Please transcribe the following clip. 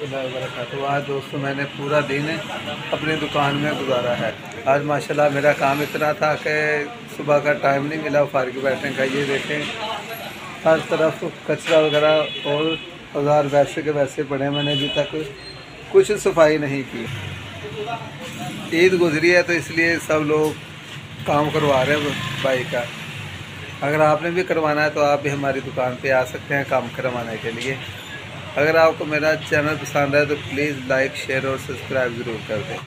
तो आज दोस्तों, मैंने पूरा दिन अपनी दुकान में गुजारा है। आज माशाल्लाह मेरा काम इतना था कि सुबह का टाइम नहीं मिला फारग बैठने का ये देखें, हर तरफ़ कचरा वगैरह और औज़ार वैसे के वैसे पड़े मैंने अभी तक कुछ सफ़ाई नहीं की। ईद गुजरी है तो इसलिए सब लोग काम करवा रहे हैं भाई का। अगर आपने भी करवाना है तो आप भी हमारी दुकान पे आ सकते हैं काम करवाने के लिए। अगर आपको मेरा चैनल पसंद है तो प्लीज़ लाइक, शेयर और सब्सक्राइब ज़रूर कर दें।